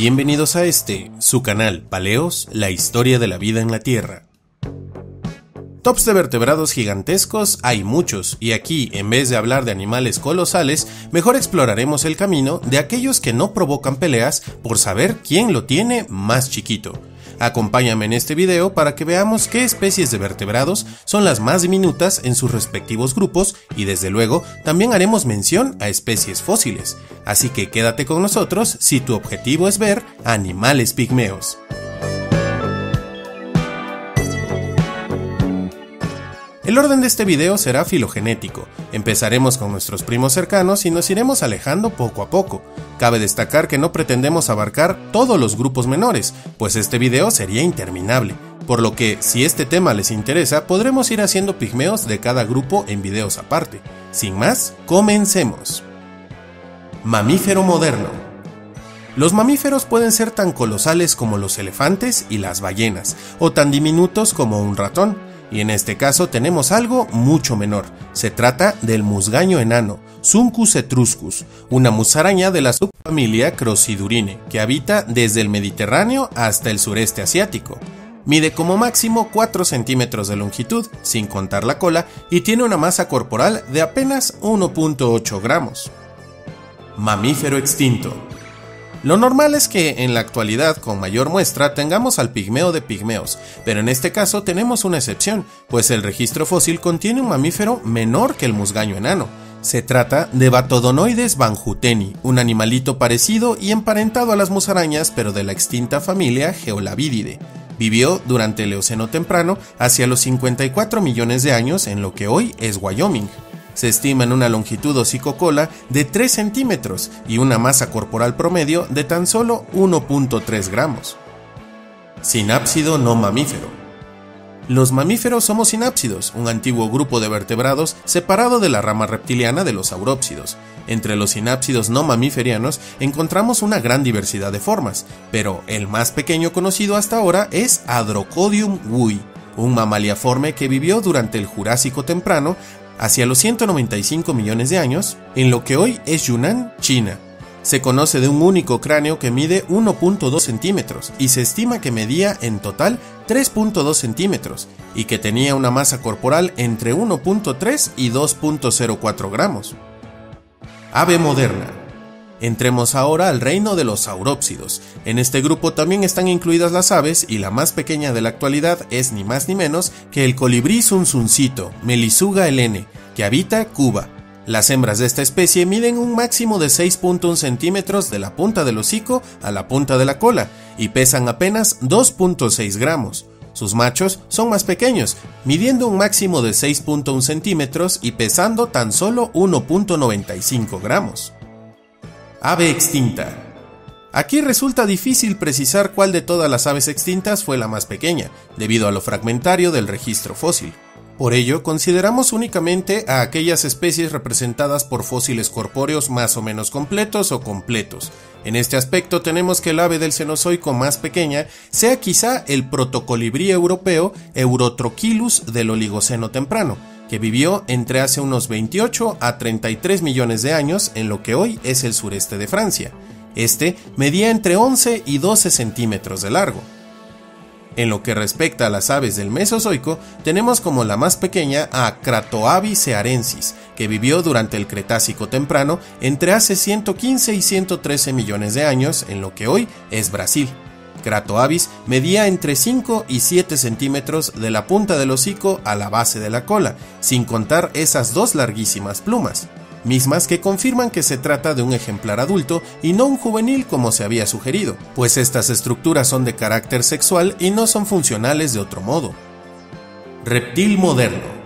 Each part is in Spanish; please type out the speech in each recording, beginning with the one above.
Bienvenidos a este, su canal Paleos, la historia de la vida en la Tierra. Tops de vertebrados gigantescos hay muchos, y aquí, en vez de hablar de animales colosales, mejor exploraremos el camino de aquellos que no provocan peleas por saber quién lo tiene más chiquito. Acompáñame en este video para que veamos qué especies de vertebrados son las más diminutas en sus respectivos grupos y desde luego también haremos mención a especies fósiles. Así que quédate con nosotros si tu objetivo es ver animales pigmeos. El orden de este video será filogenético. Empezaremos con nuestros primos cercanos y nos iremos alejando poco a poco. Cabe destacar que no pretendemos abarcar todos los grupos menores, pues este video sería interminable, por lo que si este tema les interesa podremos ir haciendo pigmeos de cada grupo en videos aparte. Sin más, comencemos. Mamífero moderno. Los mamíferos pueden ser tan colosales como los elefantes y las ballenas, o tan diminutos como un ratón y en este caso tenemos algo mucho menor. Se trata del musgaño enano, Suncus etruscus, una musaraña de la subfamilia Crocidurine, que habita desde el Mediterráneo hasta el sureste asiático. Mide como máximo 4 centímetros de longitud, sin contar la cola, y tiene una masa corporal de apenas 1.8 gramos. Mamífero extinto. Lo normal es que en la actualidad con mayor muestra tengamos al pigmeo de pigmeos, pero en este caso tenemos una excepción, pues el registro fósil contiene un mamífero menor que el musgaño enano. Se trata de Batodonoides banjuteni, un animalito parecido y emparentado a las musarañas pero de la extinta familia Geolabididae. Vivió durante el Eoceno temprano hacia los 54 millones de años en lo que hoy es Wyoming se estima en una longitud hocicocola de 3 centímetros y una masa corporal promedio de tan solo 1.3 gramos. Sinápsido no mamífero. Los mamíferos somos sinápsidos, un antiguo grupo de vertebrados separado de la rama reptiliana de los saurópsidos. Entre los sinápsidos no mamiferianos encontramos una gran diversidad de formas, pero el más pequeño conocido hasta ahora es Adrocodium wui, un mamaliaforme que vivió durante el Jurásico temprano hacia los 195 millones de años, en lo que hoy es Yunnan, China. Se conoce de un único cráneo que mide 1.2 centímetros y se estima que medía en total 3.2 centímetros y que tenía una masa corporal entre 1.3 y 2.04 gramos. Ave moderna. Entremos ahora al reino de los saurópsidos. En este grupo también están incluidas las aves y la más pequeña de la actualidad es ni más ni menos que el colibrí sunsuncito, Melisuga helene, que habita Cuba. Las hembras de esta especie miden un máximo de 6.1 centímetros de la punta del hocico a la punta de la cola y pesan apenas 2.6 gramos. Sus machos son más pequeños, midiendo un máximo de 6.1 centímetros y pesando tan solo 1.95 gramos. Ave extinta. Aquí resulta difícil precisar cuál de todas las aves extintas fue la más pequeña, debido a lo fragmentario del registro fósil. Por ello, consideramos únicamente a aquellas especies representadas por fósiles corpóreos más o menos completos o completos. En este aspecto tenemos que el ave del Cenozoico más pequeña sea quizá el protocolibrí europeo Eurotrochilus del Oligoceno temprano, que vivió entre hace unos 28 a 33 millones de años en lo que hoy es el sureste de Francia. Este medía entre 11 y 12 centímetros de largo. En lo que respecta a las aves del Mesozoico, tenemos como la más pequeña a Cratoavis cearensis, que vivió durante el Cretácico temprano entre hace 115 y 113 millones de años en lo que hoy es Brasil. Cratoavis medía entre 5 y 7 centímetros de la punta del hocico a la base de la cola, sin contar esas dos larguísimas plumas, mismas que confirman que se trata de un ejemplar adulto y no un juvenil como se había sugerido, pues estas estructuras son de carácter sexual y no son funcionales de otro modo. Reptil moderno.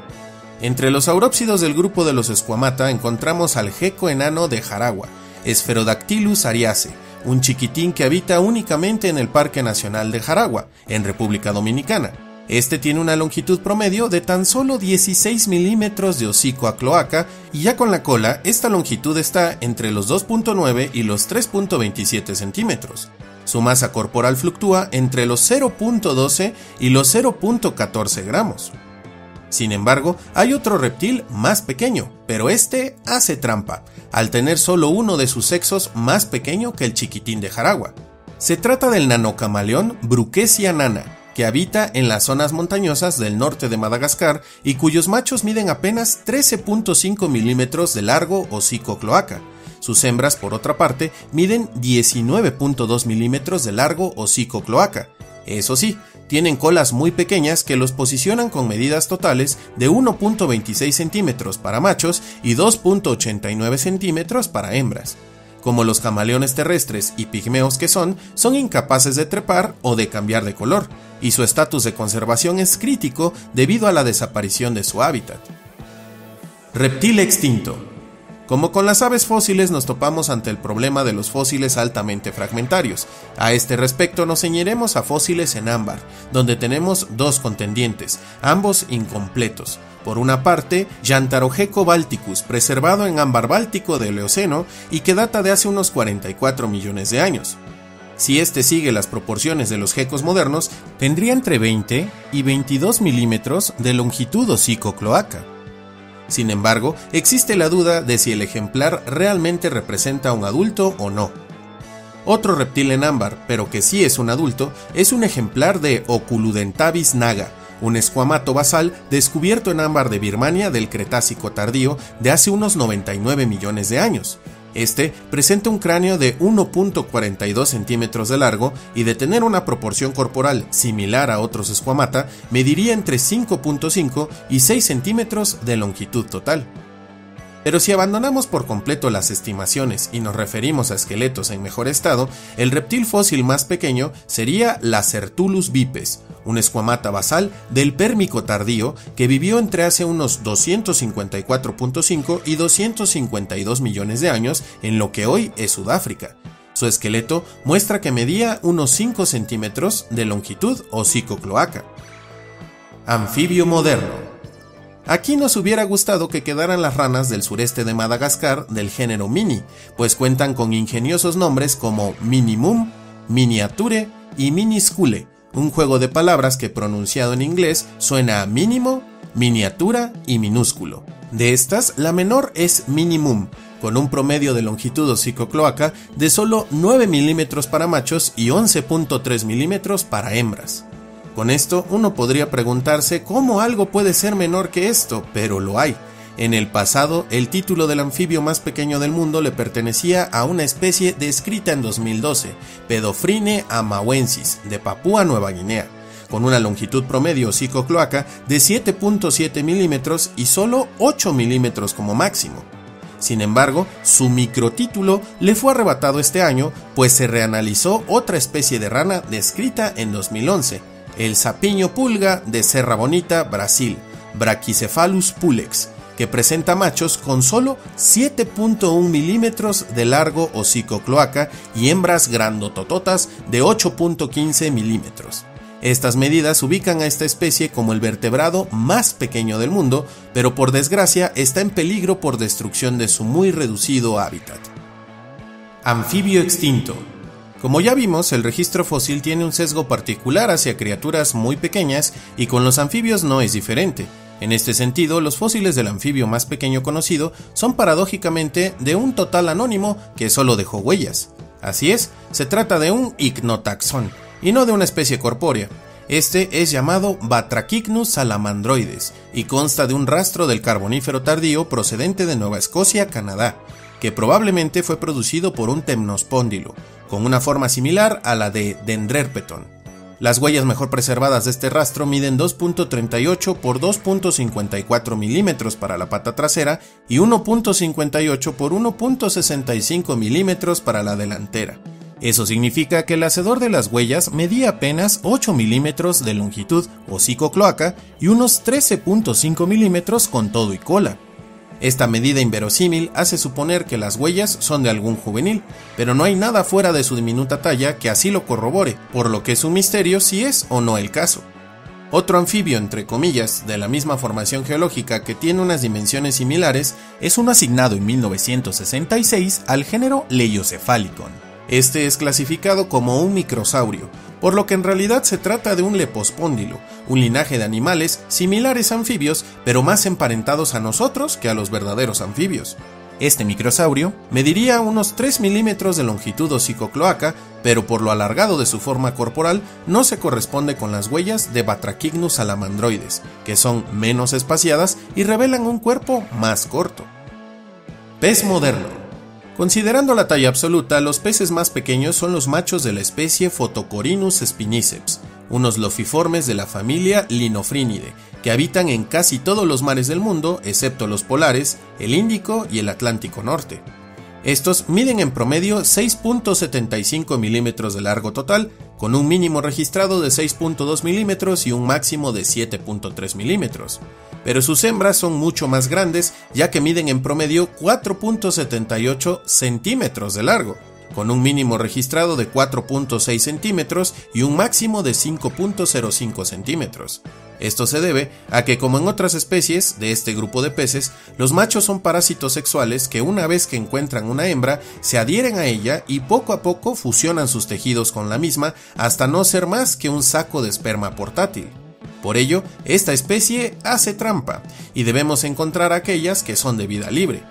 Entre los saurópsidos del grupo de los Esquamata encontramos al gecko enano de Jaragua, Spherodactylus ariace, un chiquitín que habita únicamente en el Parque Nacional de Jaragua, en República Dominicana. Este tiene una longitud promedio de tan solo 16 milímetros de hocico a cloaca y ya con la cola esta longitud está entre los 2.9 y los 3.27 centímetros. Su masa corporal fluctúa entre los 0.12 y los 0.14 gramos. Sin embargo, hay otro reptil más pequeño, pero este hace trampa, al tener solo uno de sus sexos más pequeño que el chiquitín de Jaragua. Se trata del nanocamaleón Bruquesia nana, que habita en las zonas montañosas del norte de Madagascar y cuyos machos miden apenas 13.5 milímetros de largo hocico cloaca. Sus hembras, por otra parte, miden 19.2 milímetros de largo hocico cloaca. Eso sí, tienen colas muy pequeñas que los posicionan con medidas totales de 1.26 centímetros para machos y 2.89 centímetros para hembras como los camaleones terrestres y pigmeos que son, son incapaces de trepar o de cambiar de color, y su estatus de conservación es crítico debido a la desaparición de su hábitat. Reptil extinto. Como con las aves fósiles nos topamos ante el problema de los fósiles altamente fragmentarios. A este respecto nos ceñiremos a fósiles en ámbar, donde tenemos dos contendientes, ambos incompletos. Por una parte, Yantarogeco balticus, preservado en ámbar báltico del Eoceno y que data de hace unos 44 millones de años. Si este sigue las proporciones de los gecos modernos, tendría entre 20 y 22 milímetros de longitud hocico-cloaca. Sin embargo, existe la duda de si el ejemplar realmente representa a un adulto o no. Otro reptil en ámbar, pero que sí es un adulto, es un ejemplar de Oculudentavis naga, un escuamato basal descubierto en ámbar de Birmania del Cretácico tardío de hace unos 99 millones de años. Este presenta un cráneo de 1.42 centímetros de largo y de tener una proporción corporal similar a otros escuamata, mediría entre 5.5 y 6 centímetros de longitud total. Pero si abandonamos por completo las estimaciones y nos referimos a esqueletos en mejor estado, el reptil fósil más pequeño sería la Certulus bipes, un escuamata basal del Pérmico tardío que vivió entre hace unos 254.5 y 252 millones de años en lo que hoy es Sudáfrica. Su esqueleto muestra que medía unos 5 centímetros de longitud o cloaca. Anfibio moderno Aquí nos hubiera gustado que quedaran las ranas del sureste de Madagascar del género Mini, pues cuentan con ingeniosos nombres como Minimum, Miniature y Miniscule, un juego de palabras que pronunciado en inglés suena a mínimo, miniatura y minúsculo. De estas, la menor es Minimum, con un promedio de longitud hocico-cloaca de solo 9 milímetros para machos y 11.3 milímetros para hembras. Con esto uno podría preguntarse cómo algo puede ser menor que esto, pero lo hay. En el pasado, el título del anfibio más pequeño del mundo le pertenecía a una especie descrita en 2012, Pedofrine amauensis, de Papúa Nueva Guinea, con una longitud promedio cloaca de 7.7 milímetros y solo 8 milímetros como máximo. Sin embargo, su microtítulo le fue arrebatado este año, pues se reanalizó otra especie de rana descrita en 2011, el sapiño pulga de Serra Bonita, Brasil, Brachycephalus pulex, presenta machos con solo 7.1 milímetros de largo hocico cloaca y hembras grandotototas de 8.15 milímetros. Estas medidas ubican a esta especie como el vertebrado más pequeño del mundo, pero por desgracia está en peligro por destrucción de su muy reducido hábitat. Anfibio extinto como ya vimos, el registro fósil tiene un sesgo particular hacia criaturas muy pequeñas y con los anfibios no es diferente. En este sentido, los fósiles del anfibio más pequeño conocido son paradójicamente de un total anónimo que solo dejó huellas. Así es, se trata de un ignotaxón y no de una especie corpórea. Este es llamado Batrachichnus salamandroides y consta de un rastro del carbonífero tardío procedente de Nueva Escocia, Canadá, que probablemente fue producido por un temnospóndilo, con una forma similar a la de Dendrerpeton. Las huellas mejor preservadas de este rastro miden 2.38 por 2.54 milímetros para la pata trasera y 1.58 por 1.65 milímetros para la delantera. Eso significa que el hacedor de las huellas medía apenas 8 milímetros de longitud hocico-cloaca y unos 13.5 milímetros con todo y cola. Esta medida inverosímil hace suponer que las huellas son de algún juvenil, pero no hay nada fuera de su diminuta talla que así lo corrobore, por lo que es un misterio si es o no el caso. Otro anfibio, entre comillas, de la misma formación geológica que tiene unas dimensiones similares, es uno asignado en 1966 al género Leiocephalicon. Este es clasificado como un microsaurio, por lo que en realidad se trata de un lepospóndilo, un linaje de animales similares a anfibios, pero más emparentados a nosotros que a los verdaderos anfibios. Este microsaurio mediría unos 3 milímetros de longitud hocico-cloaca, pero por lo alargado de su forma corporal no se corresponde con las huellas de Batrachignus salamandroides, que son menos espaciadas y revelan un cuerpo más corto. Pez moderno. Considerando la talla absoluta, los peces más pequeños son los machos de la especie Photocorinus spiniceps, unos lofiformes de la familia Linofrinidae, que habitan en casi todos los mares del mundo, excepto los polares, el Índico y el Atlántico Norte. Estos miden en promedio 6.75 milímetros de largo total, con un mínimo registrado de 6.2 milímetros y un máximo de 7.3 milímetros. Pero sus hembras son mucho más grandes, ya que miden en promedio 4.78 centímetros de largo con un mínimo registrado de 4.6 centímetros y un máximo de 5.05 centímetros. Esto se debe a que, como en otras especies de este grupo de peces, los machos son parásitos sexuales que una vez que encuentran una hembra, se adhieren a ella y poco a poco fusionan sus tejidos con la misma hasta no ser más que un saco de esperma portátil. Por ello, esta especie hace trampa, y debemos encontrar aquellas que son de vida libre.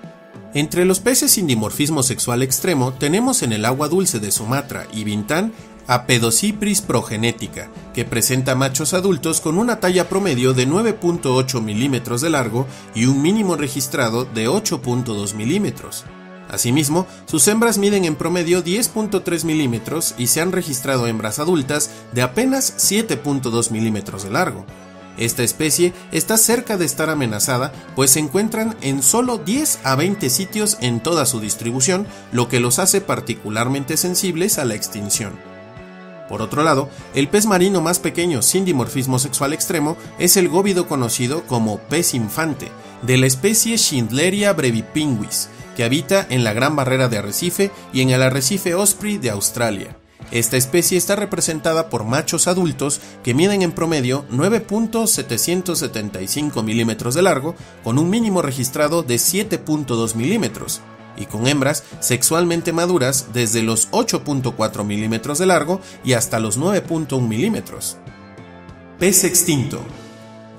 Entre los peces sin dimorfismo sexual extremo tenemos en el agua dulce de Sumatra y Bintán a Pedocipris progenética, que presenta machos adultos con una talla promedio de 9.8 milímetros de largo y un mínimo registrado de 8.2 milímetros. Asimismo, sus hembras miden en promedio 10.3 milímetros y se han registrado hembras adultas de apenas 7.2 milímetros de largo. Esta especie está cerca de estar amenazada, pues se encuentran en solo 10 a 20 sitios en toda su distribución, lo que los hace particularmente sensibles a la extinción. Por otro lado, el pez marino más pequeño sin dimorfismo sexual extremo es el góvido conocido como pez infante, de la especie Schindleria brevipinguis, que habita en la Gran Barrera de Arrecife y en el arrecife Osprey de Australia. Esta especie está representada por machos adultos que miden en promedio 9.775 milímetros de largo, con un mínimo registrado de 7.2 milímetros, y con hembras sexualmente maduras desde los 8.4 milímetros de largo y hasta los 9.1 milímetros. Pez extinto.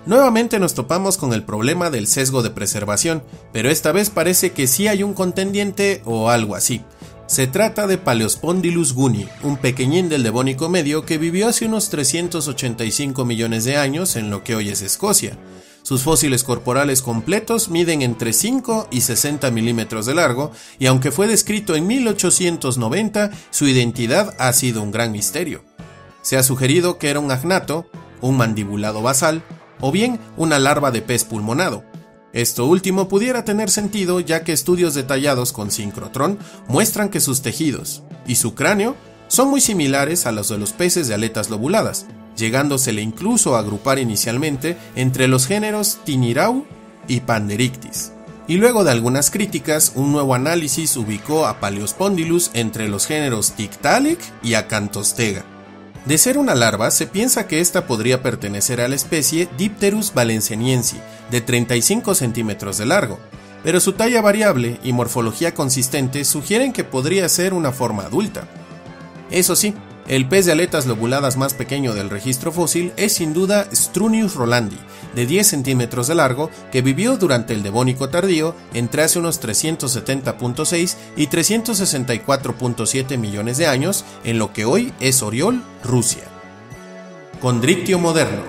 Nuevamente nos topamos con el problema del sesgo de preservación, pero esta vez parece que sí hay un contendiente o algo así. Se trata de Paleospondylus guni, un pequeñín del Devónico Medio que vivió hace unos 385 millones de años en lo que hoy es Escocia. Sus fósiles corporales completos miden entre 5 y 60 milímetros de largo, y aunque fue descrito en 1890, su identidad ha sido un gran misterio. Se ha sugerido que era un agnato, un mandibulado basal, o bien una larva de pez pulmonado. Esto último pudiera tener sentido ya que estudios detallados con sincrotrón muestran que sus tejidos y su cráneo son muy similares a los de los peces de aletas lobuladas, llegándosele incluso a agrupar inicialmente entre los géneros Tinirau y Panderictis. Y luego de algunas críticas, un nuevo análisis ubicó a Paleospondylus entre los géneros Tiktaalik y Acanthostega. De ser una larva, se piensa que esta podría pertenecer a la especie Dipterus valenciensi, de 35 centímetros de largo, pero su talla variable y morfología consistente sugieren que podría ser una forma adulta. Eso sí, el pez de aletas lobuladas más pequeño del registro fósil es sin duda Strunius rolandi, de 10 centímetros de largo, que vivió durante el Devónico tardío entre hace unos 370.6 y 364.7 millones de años en lo que hoy es Oriol, Rusia. Condrictio moderno.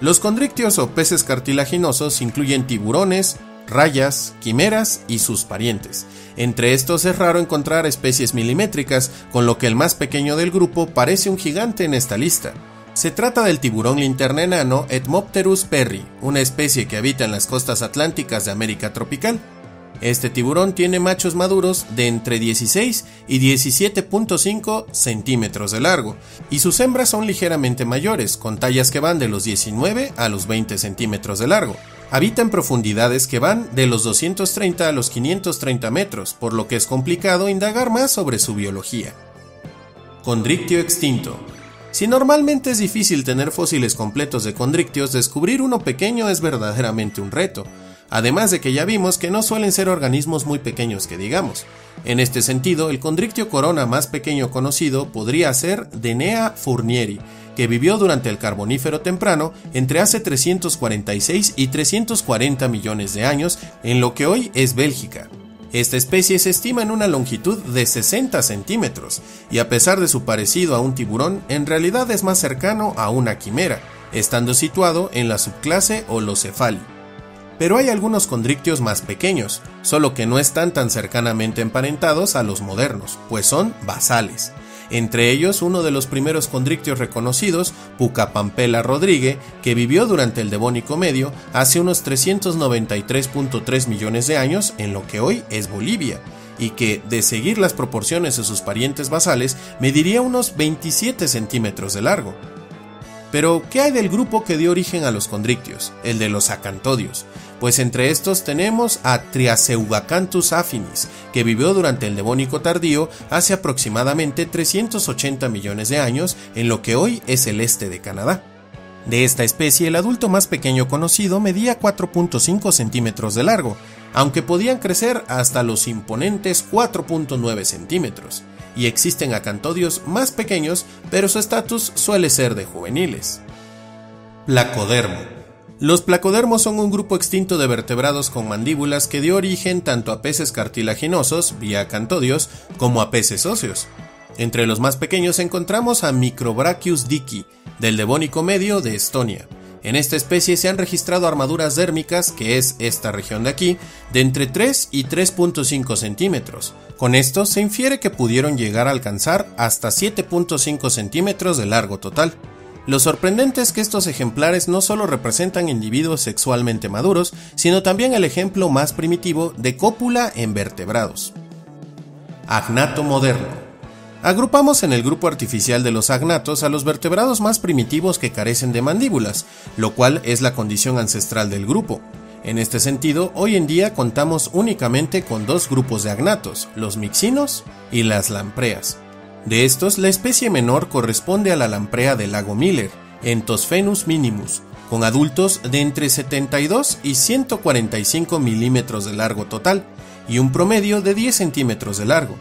Los condrictios o peces cartilaginosos incluyen tiburones, rayas, quimeras y sus parientes. Entre estos es raro encontrar especies milimétricas, con lo que el más pequeño del grupo parece un gigante en esta lista. Se trata del tiburón linterna enano Etmopterus perry, una especie que habita en las costas atlánticas de América tropical. Este tiburón tiene machos maduros de entre 16 y 17.5 centímetros de largo, y sus hembras son ligeramente mayores, con tallas que van de los 19 a los 20 centímetros de largo. Habita en profundidades que van de los 230 a los 530 metros, por lo que es complicado indagar más sobre su biología. Condrictio extinto. Si normalmente es difícil tener fósiles completos de condrictios, descubrir uno pequeño es verdaderamente un reto, además de que ya vimos que no suelen ser organismos muy pequeños que digamos. En este sentido, el condrictio corona más pequeño conocido podría ser Denea furnieri, que vivió durante el Carbonífero temprano entre hace 346 y 340 millones de años en lo que hoy es Bélgica. Esta especie se estima en una longitud de 60 centímetros, y a pesar de su parecido a un tiburón, en realidad es más cercano a una quimera, estando situado en la subclase Holocefali. Pero hay algunos condrictios más pequeños, solo que no están tan cercanamente emparentados a los modernos, pues son basales. Entre ellos, uno de los primeros condrictios reconocidos, Pucapampela Rodríguez, que vivió durante el Devónico Medio hace unos 393.3 millones de años en lo que hoy es Bolivia, y que, de seguir las proporciones de sus parientes basales, mediría unos 27 centímetros de largo. Pero, ¿qué hay del grupo que dio origen a los condrictios? El de los acantodios. Pues entre estos tenemos a Triaseugacanthus affinis, que vivió durante el Devónico tardío hace aproximadamente 380 millones de años en lo que hoy es el este de Canadá. De esta especie, el adulto más pequeño conocido medía 4.5 centímetros de largo, aunque podían crecer hasta los imponentes 4.9 centímetros y existen acantodios más pequeños, pero su estatus suele ser de juveniles. Placodermo. Los placodermos son un grupo extinto de vertebrados con mandíbulas que dio origen tanto a peces cartilaginosos, vía acantodios, como a peces óseos. Entre los más pequeños encontramos a Microbrachius dicki, del Devónico Medio de Estonia. En esta especie se han registrado armaduras dérmicas, que es esta región de aquí, de entre 3 y 3.5 centímetros, con esto se infiere que pudieron llegar a alcanzar hasta 7.5 centímetros de largo total. Lo sorprendente es que estos ejemplares no solo representan individuos sexualmente maduros, sino también el ejemplo más primitivo de cópula en vertebrados. Agnato moderno. Agrupamos en el grupo artificial de los agnatos a los vertebrados más primitivos que carecen de mandíbulas, lo cual es la condición ancestral del grupo. En este sentido, hoy en día contamos únicamente con dos grupos de agnatos, los mixinos y las lampreas. De estos, la especie menor corresponde a la lamprea del lago Miller, Entosphenus minimus, con adultos de entre 72 y 145 milímetros de largo total y un promedio de 10 centímetros de largo.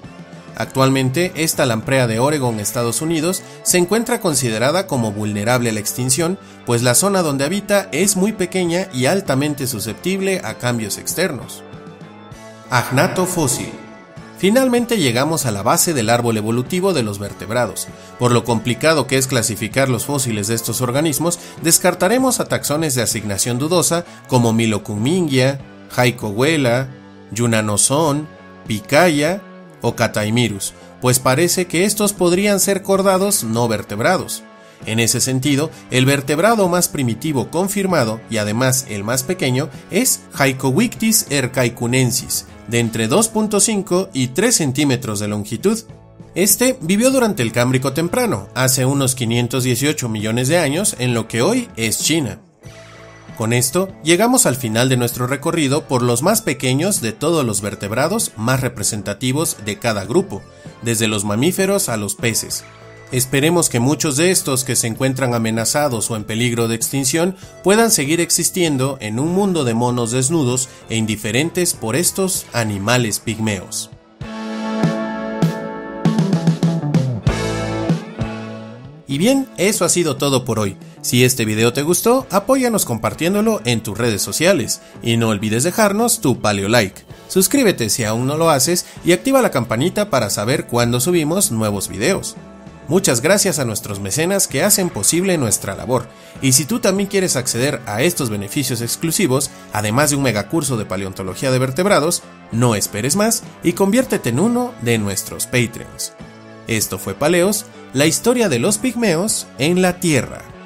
Actualmente, esta lamprea de Oregon, Estados Unidos, se encuentra considerada como vulnerable a la extinción, pues la zona donde habita es muy pequeña y altamente susceptible a cambios externos. Agnato fósil. Finalmente llegamos a la base del árbol evolutivo de los vertebrados. Por lo complicado que es clasificar los fósiles de estos organismos, descartaremos a taxones de asignación dudosa como Milocumingia, Jaicohuela, Yunanoson, Picaya o Cataimirus, pues parece que estos podrían ser cordados no vertebrados. En ese sentido, el vertebrado más primitivo confirmado y además el más pequeño es Hycowictis ercaicunensis, de entre 2.5 y 3 centímetros de longitud. Este vivió durante el Cámbrico temprano, hace unos 518 millones de años, en lo que hoy es China. Con esto, llegamos al final de nuestro recorrido por los más pequeños de todos los vertebrados más representativos de cada grupo, desde los mamíferos a los peces. Esperemos que muchos de estos que se encuentran amenazados o en peligro de extinción puedan seguir existiendo en un mundo de monos desnudos e indiferentes por estos animales pigmeos. Y bien, eso ha sido todo por hoy. Si este video te gustó, apóyanos compartiéndolo en tus redes sociales y no olvides dejarnos tu paleo like. Suscríbete si aún no lo haces y activa la campanita para saber cuándo subimos nuevos videos. Muchas gracias a nuestros mecenas que hacen posible nuestra labor. Y si tú también quieres acceder a estos beneficios exclusivos, además de un megacurso de paleontología de vertebrados, no esperes más y conviértete en uno de nuestros Patreons. Esto fue Paleos, la historia de los pigmeos en la Tierra.